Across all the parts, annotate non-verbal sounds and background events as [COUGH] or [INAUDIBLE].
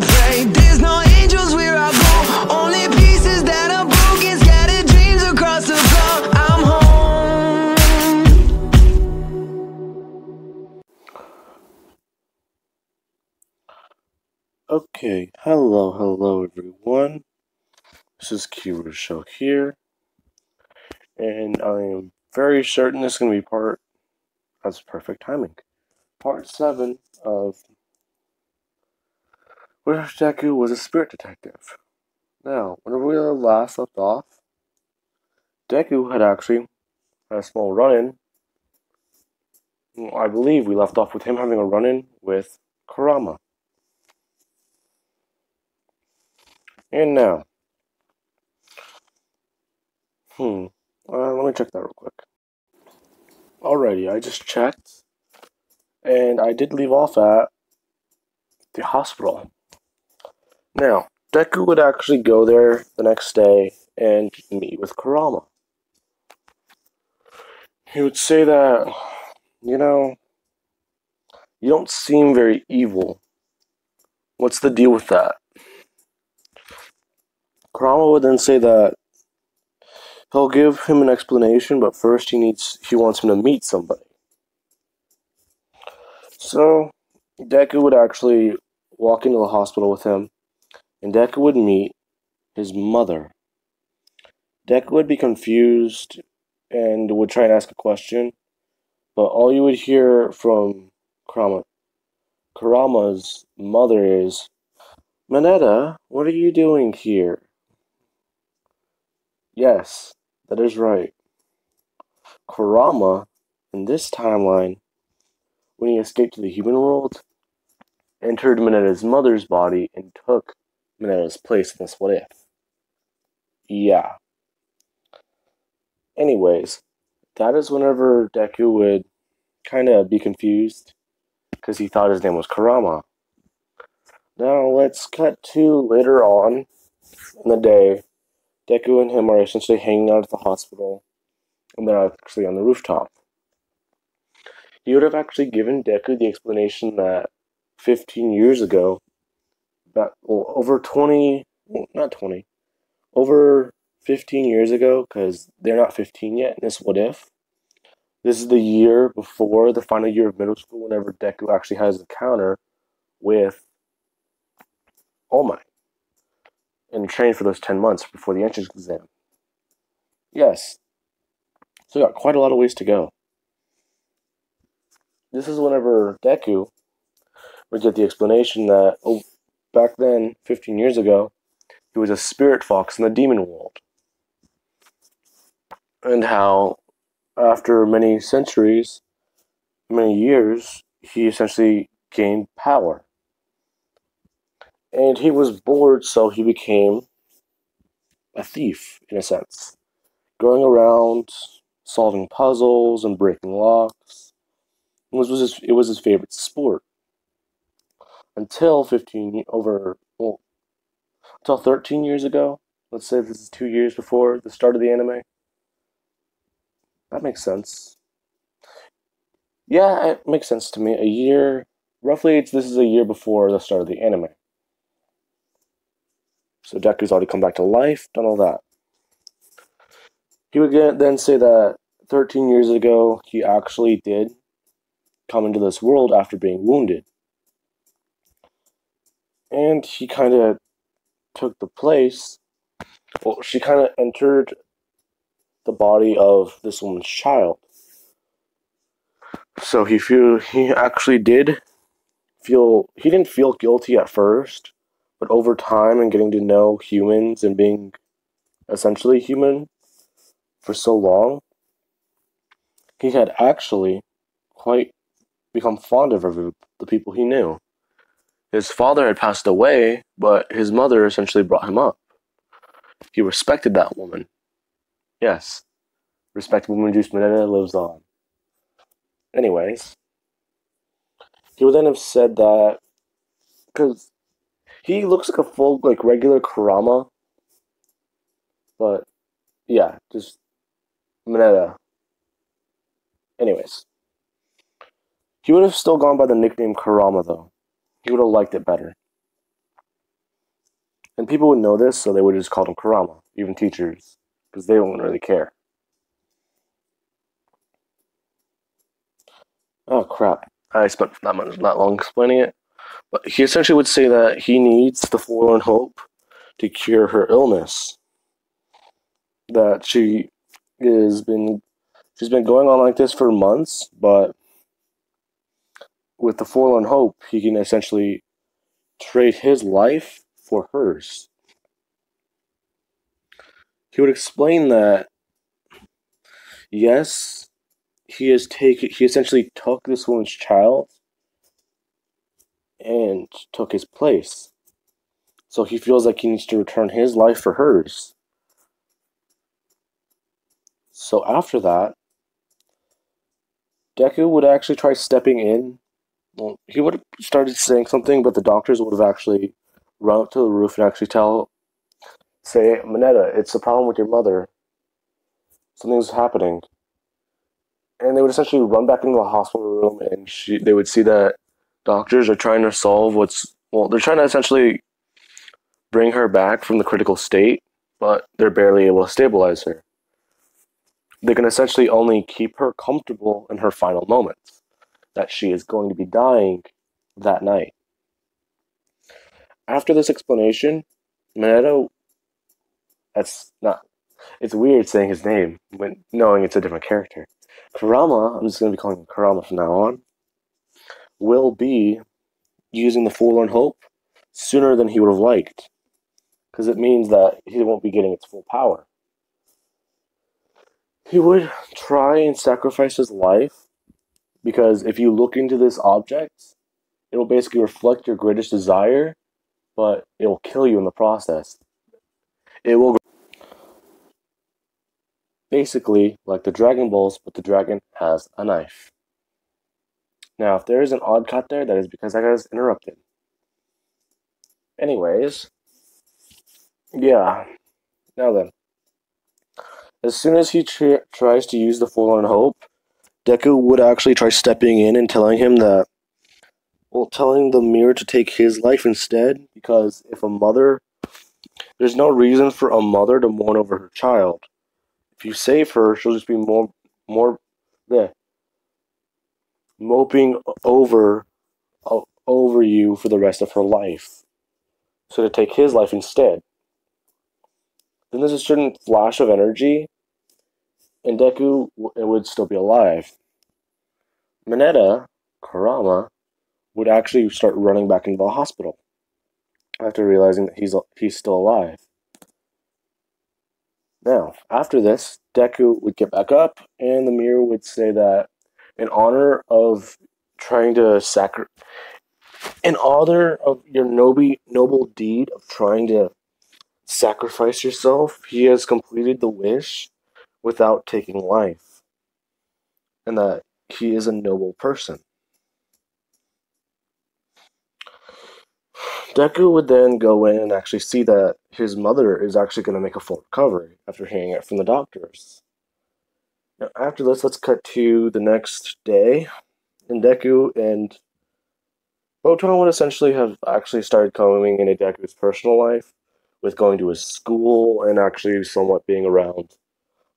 to. There's no angels where I go, only pieces that are broken, scattered dreams across the floor. I'm home. Okay, hello, hello everyone. This is Kirusho here, and I am very certain this is going to be part. That's perfect timing. Part seven of where Deku was a spirit detective. Now, whenever we last left off, Deku had actually had a small run-in. I believe we left off with him having a run-in with Kurama. And now, hmm, uh, let me check that real quick. Alrighty, I just checked, and I did leave off at the hospital. Now, Deku would actually go there the next day and meet with Kurama. He would say that, you know, you don't seem very evil. What's the deal with that? Kurama would then say that he'll give him an explanation, but first he needs he wants him to meet somebody. So Deku would actually walk into the hospital with him, and Deku would meet his mother. Deku would be confused and would try and ask a question, but all you would hear from Kurama, Kurama's mother is, Mineta, what are you doing here? Yes, that is right. Kurama, in this timeline, when he escaped to the human world, entered Mineta's mother's body and took Mineta's place in this what if. Yeah. Anyways, that is whenever Deku would kind of be confused because he thought his name was Kurama. Now let's cut to later on in the day Deku and him are essentially hanging out at the hospital, and they're actually on the rooftop. He would have actually given Deku the explanation that 15 years ago, about well, over 20, not 20, over 15 years ago, because they're not 15 yet in this What If. This is the year before the final year of middle school, whenever Deku actually has an encounter with All Might and trained for those 10 months before the entrance exam. Yes, so got quite a lot of ways to go. This is whenever Deku we get the explanation that, oh, back then, 15 years ago, he was a spirit fox in the demon world. And how, after many centuries, many years, he essentially gained power and he was bored, so he became a thief, in a sense. Going around, solving puzzles and breaking locks. It was, his, it was his favorite sport. Until 15, over, well, until 13 years ago. Let's say this is two years before the start of the anime. That makes sense. Yeah, it makes sense to me. A year, roughly, this is a year before the start of the anime. So Deku's already come back to life, done all that. He would then say that 13 years ago, he actually did come into this world after being wounded. And he kind of took the place, well, she kind of entered the body of this woman's child. So he feel he actually did feel he didn't feel guilty at first but over time and getting to know humans and being essentially human for so long, he had actually quite become fond of the people he knew. His father had passed away, but his mother essentially brought him up. He respected that woman. Yes, respected woman Juice Mineta lives on. Anyways, he would then have said that because he looks like a full, like regular Kurama. But yeah, just Mineta. Anyways, he would have still gone by the nickname Kurama though. He would have liked it better. And people would know this, so they would just call him Kurama, even teachers, because they don't really care. Oh crap! I spent that much that long explaining it, but he essentially would say that he needs the forlorn hope to cure her illness. That she is been she's been going on like this for months, but with the forlorn hope, he can essentially trade his life for hers. He would explain that yes, he has taken he essentially took this woman's child and took his place. So he feels like he needs to return his life for hers. So after that, Deku would actually try stepping in. Well, he would have started saying something, but the doctors would have actually run up to the roof and actually tell, say, Mineta, it's a problem with your mother. Something's happening. And they would essentially run back into the hospital room, and she, they would see that doctors are trying to solve what's well, they're trying to essentially bring her back from the critical state, but they're barely able to stabilize her. They can essentially only keep her comfortable in her final moments, that she is going to be dying that night. After this explanation, Mineta, that's not, it's weird saying his name when knowing it's a different character. Kurama, I'm just going to be calling him Kurama from now on, will be using the Forlorn Hope sooner than he would have liked. Because it means that he won't be getting its full power. He would try and sacrifice his life because if you look into this object, it will basically reflect your greatest desire, but it will kill you in the process. It will basically like the Dragon Balls, but the dragon has a knife. Now, if there is an odd cut there, that is because I got interrupted. Anyways, yeah. Now then, as soon as he tr- tries to use the Forlorn Hope, Deku would actually try stepping in and telling him that, well, telling the mirror to take his life instead, because if a mother, there's no reason for a mother to mourn over her child. If you save her, she'll just be more, more, there, moping over, over you for the rest of her life. So to take his life instead. Then there's a certain flash of energy, and Deku would still be alive. Mineta, Kurama, would actually start running back into the hospital after realizing that he's he's still alive. Now, after this, Deku would get back up, and the mirror would say that in honor of trying to sacrifice, in honor of your noble noble deed of trying to sacrifice yourself, he has completed the wish without taking life, and that he is a noble person. Deku would then go in and actually see that his mother is actually going to make a full recovery after hearing it from the doctors. Now, after this, let's cut to the next day. And Deku and Botan would essentially have actually started coming into Deku's personal life with going to his school and actually somewhat being around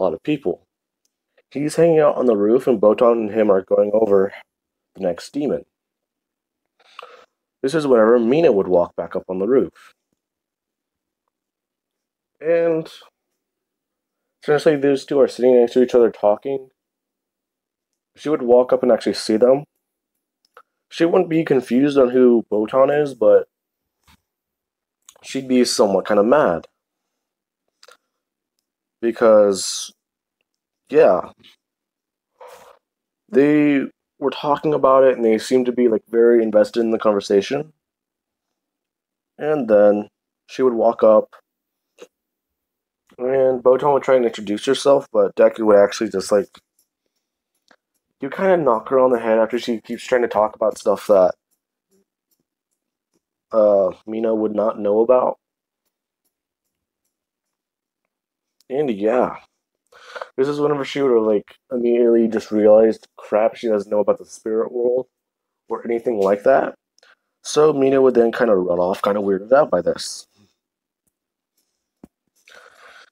a lot of people. He's hanging out on the roof, and Botan and him are going over the next demon. This is whenever Mina would walk back up on the roof. And essentially, these two are sitting next to each other talking. She would walk up and actually see them. She wouldn't be confused on who Botan is, but she'd be somewhat kind of mad. Because, yeah, they were talking about it and they seemed to be like very invested in the conversation. And then she would walk up and Botan would try and introduce herself, but Deku would actually just like you kind of knock her on the head after she keeps trying to talk about stuff that uh, Mina would not know about. And yeah, this is whenever she would have like immediately just realized, crap, she doesn't know about the spirit world or anything like that. So Mina would then kind of run off, kind of weirded out by this.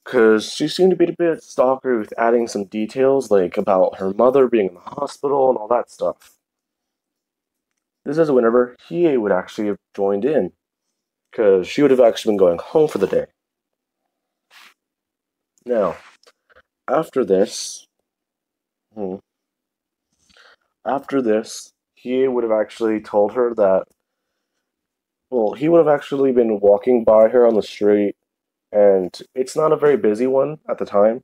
because she seemed to be a bit stalker with adding some details like about her mother being in the hospital and all that stuff. This is whenever Hiei would actually have joined in, because she would have actually been going home for the day. Now, after this, hmm, after this, he would have actually told her that, well, he would have actually been walking by her on the street, and it's not a very busy one at the time,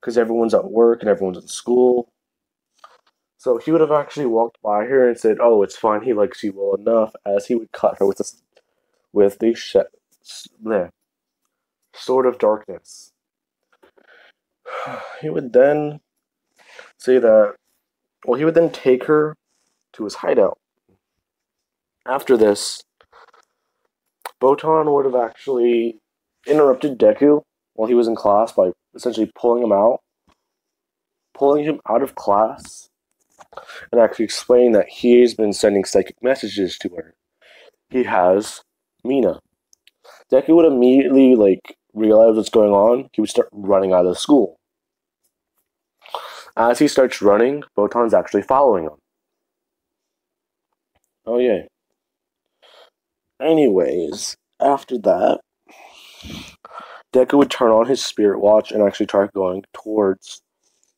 because everyone's at work and everyone's at school. So he would have actually walked by her and said, "Oh, it's fine. He likes you well enough," as he would cut her with the with the sh- bleh, sword of darkness. [SIGHS] He would then say that, well, he would then take her to his hideout. After this, Botan would have actually interrupted Deku while he was in class by essentially pulling him out, pulling him out of class, and actually explaining that he has been sending psychic messages to her. He has Mina. Deku would immediately like realize what's going on. He would start running out of school. As he starts running, Botan's actually following him. Oh yeah. Anyways, after that, Deku would turn on his spirit watch and actually try going towards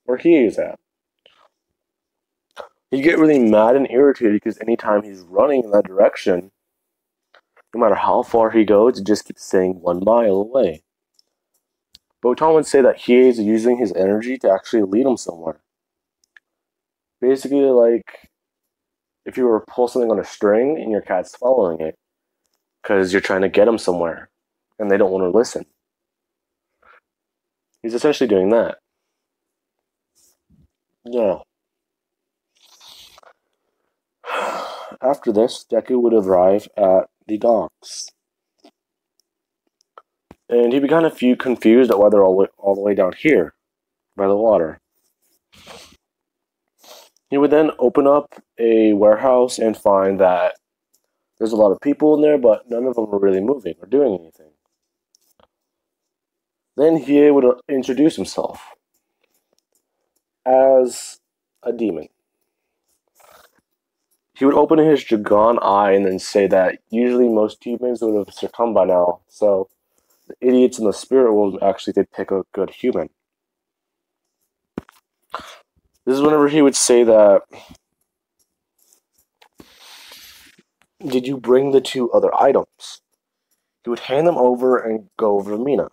where he is at. He'd get really mad and irritated because anytime he's running in that direction, no matter how far he goes, it just keeps saying one mile away. Botan would say that he is using his energy to actually lead him somewhere. Basically, like if you were to pull something on a string and your cat's following it because you're trying to get them somewhere and they don't want to listen. He's essentially doing that. Yeah. [SIGHS] After this, Deku would arrive at the docks. And he'd be kind of few confused at why they're all, all the way down here by the water. He would then open up a warehouse and find that there's a lot of people in there, but none of them are really moving or doing anything. Then he would uh, introduce himself as a demon. He would open his Jagan eye and then say that usually most humans would have succumbed by now, so the idiots in the spirit world actually did pick a good human. This is whenever he would say that. Did you bring the two other items? He would hand them over and go over to Mina.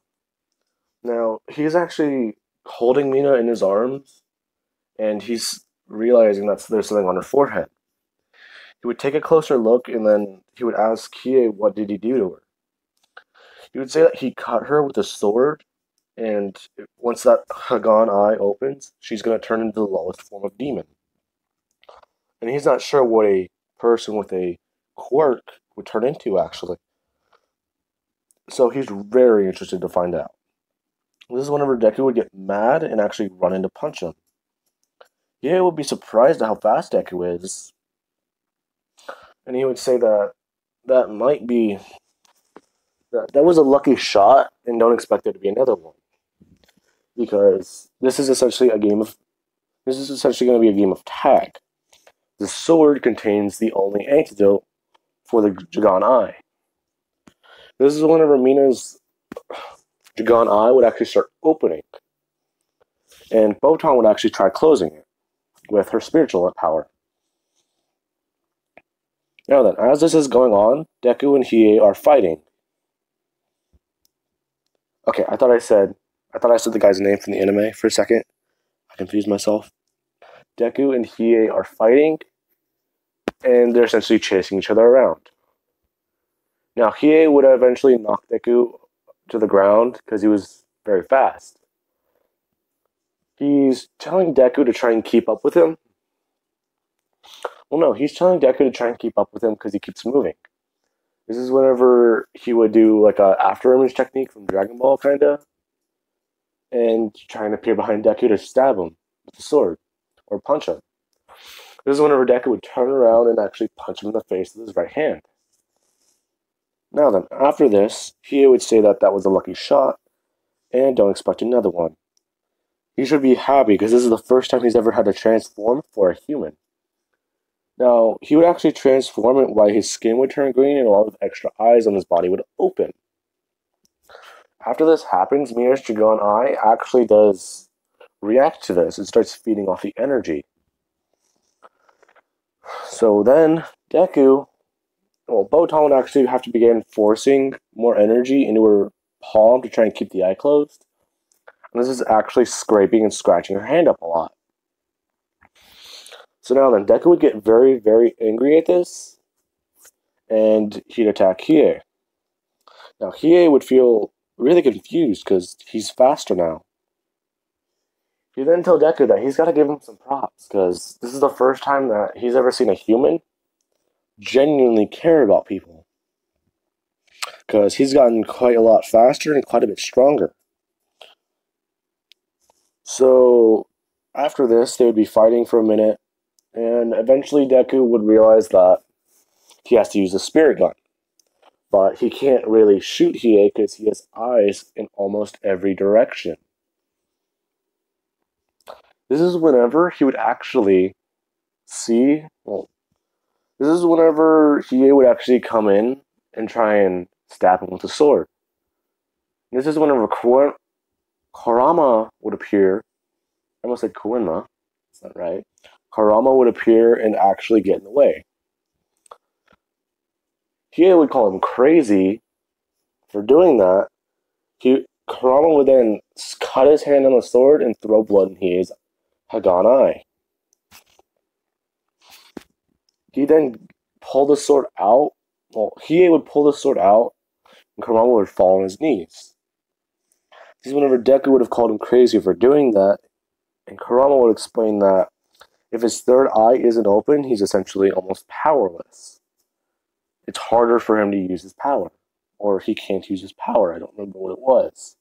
Now, he's actually holding Mina in his arms, and he's realizing that there's something on her forehead. He would take a closer look, and then he would ask Hiei what did he do to her. He would say that he cut her with a sword and once that Jagan eye opens, she's going to turn into the lowest form of demon. And he's not sure what a person with a quirk would turn into, actually. So he's very interested to find out. This is whenever Deku would get mad and actually run in to punch him. Yeah, he would be surprised at how fast Deku is. And he would say that that might be that, that was a lucky shot and don't expect there to be another one because this is essentially a game of this is essentially going to be a game of tag. The sword contains the only antidote for the Jagan Eye. This is whenever Mina's Jagan [SIGHS] Eye would actually start opening. And Botan would actually try closing it with her spiritual power. Now then, as this is going on, Deku and Hiei are fighting. Okay, I thought I said I thought I said the guy's name from the anime for a second. I confused myself. Deku and Hiei are fighting, and they're essentially chasing each other around. Now, Hiei would eventually knock Deku to the ground because he was very fast. He's telling Deku to try and keep up with him. Well, no, he's telling Deku to try and keep up with him because he keeps moving. This is whenever he would do like a after image technique from Dragon Ball, kinda and trying to appear behind Deku to stab him with the sword or punch him. This is whenever Deku would turn around and actually punch him in the face with his right hand. Now then, after this, he would say that that was a lucky shot, and don't expect another one. He should be happy because this is the first time he's ever had to transform for a human. Now, he would actually transform it while his skin would turn green and a lot of extra eyes on his body would open. After this happens, Mina's Jagan Eye actually does react to this and starts feeding off the energy. So then, Deku, well, Botan would actually have to begin forcing more energy into her palm to try and keep the eye closed. And this is actually scraping and scratching her hand up a lot. So now then, Deku would get very, very angry at this, and he'd attack Hiei. Now, Hiei would feel really confused because he's faster now. He then told Deku that he's got to give him some props because this is the first time that he's ever seen a human genuinely care about people. Because he's gotten quite a lot faster and quite a bit stronger. So, after this, they would be fighting for a minute, and eventually Deku would realize that he has to use a spirit gun. But he can't really shoot Hiei because he has eyes in almost every direction. This is whenever he would actually see, well, this is whenever Hiei would actually come in and try and stab him with a sword. This is whenever Kurama would appear. I almost said Koenma. That's not right. Kurama would appear and actually get in the way. Hiei would call him crazy for doing that. He Kurama would then cut his hand on the sword and throw blood in Hiei's Jagan eye. He then pulled the sword out. Well, Hiei would pull the sword out, and Kurama would fall on his knees. Is whenever Deku would have called him crazy for doing that, and Kurama would explain that if his third eye isn't open, he's essentially almost powerless. It's harder for him to use his power, or he can't use his power. I don't remember what it was.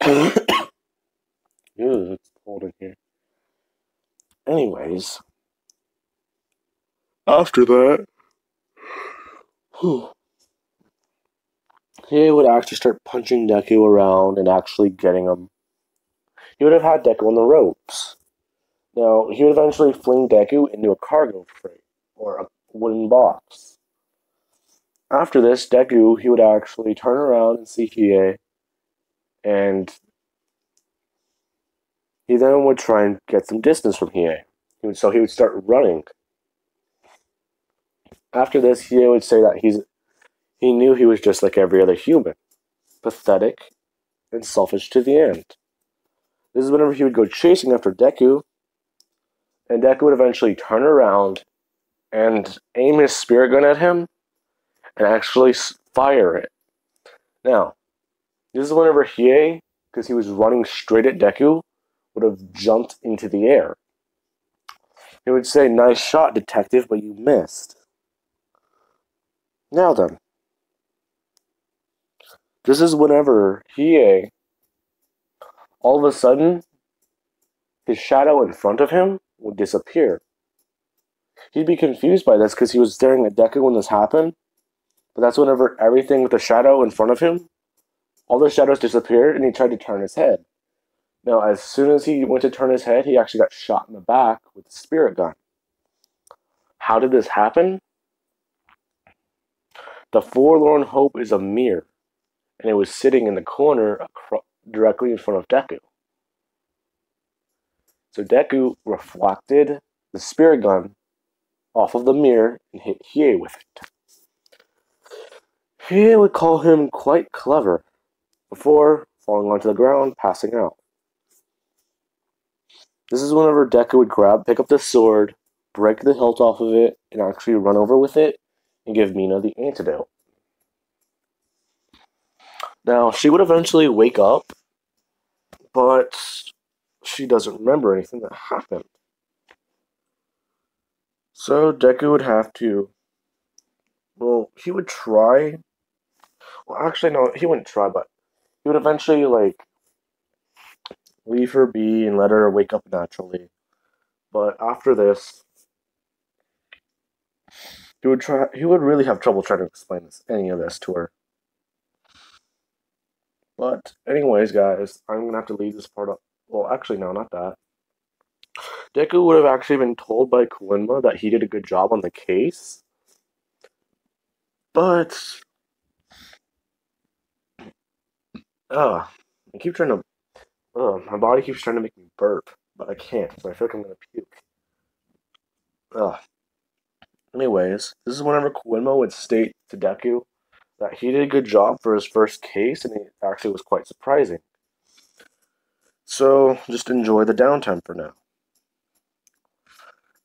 [COUGHS] Ew, it's cold in here. Anyways, after that, [SIGHS] he would actually start punching Deku around and actually getting him. He would have had Deku on the ropes. Now, he would eventually fling Deku into a cargo crate, or a wooden box. After this, Deku, he would actually turn around and see Hiei, and he then would try and get some distance from Hiei. So he would start running. After this, Hiei would say that he's he knew he was just like every other human, pathetic and selfish to the end. This is whenever he would go chasing after Deku, and Deku would eventually turn around and aim his spirit gun at him and actually fire it. Now, this is whenever Hiei, because he was running straight at Deku, would have jumped into the air. He would say, Nice shot, detective, but you missed. Now then, this is whenever Hiei, all of a sudden, his shadow in front of him would disappear. He'd be confused by this because he was staring at Deku when this happened, but that's whenever everything with the shadow in front of him, all the shadows disappeared and he tried to turn his head. Now, as soon as he went to turn his head, he actually got shot in the back with a spirit gun. How did this happen? The forlorn hope is a mirror, and it was sitting in the corner directly in front of Deku. So Deku reflected the spirit gun off of the mirror and hit Hiei with it. Hiei would call him quite clever before falling onto the ground, passing out. This is whenever Deku would grab, pick up the sword, break the hilt off of it, and actually run over with it and give Mina the antidote. Now, she would eventually wake up, but she doesn't remember anything that happened. So Deku would have to. Well, he would try. Well, actually, no, he wouldn't try, but he would eventually, like, leave her be and let her wake up naturally. But after this, he would try. He would really have trouble trying to explain this, any of this to her. But, anyways, guys, I'm gonna have to leave this part up. Well, actually, no, not that. Deku would have actually been told by Koenma that he did a good job on the case. But. Ugh. I keep trying to. Ugh, my body keeps trying to make me burp, but I can't, so I feel like I'm gonna puke. Ugh. Anyways, this is whenever Koenma would state to Deku that he did a good job for his first case, and it actually was quite surprising. So, just enjoy the downtime for now.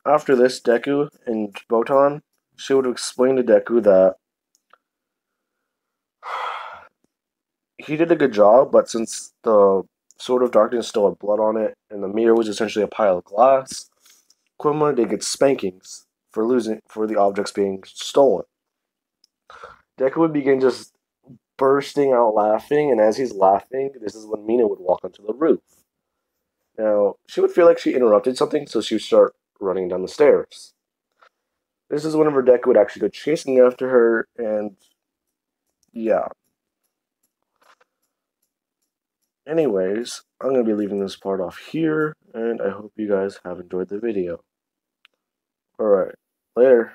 After this, Deku and Botan, she would explain to Deku that [SIGHS] he did a good job, but since the Sword of Darkness still had blood on it, and the mirror was essentially a pile of glass, Koenma did get spankings for losing for the objects being stolen. Deku would begin just bursting out laughing, and as he's laughing, this is when Mina would walk onto the roof. Now, she would feel like she interrupted something, so she would start running down the stairs. This is whenever Deku would actually go chasing after her, and yeah. Anyways, I'm going to be leaving this part off here, and I hope you guys have enjoyed the video. Alright, later.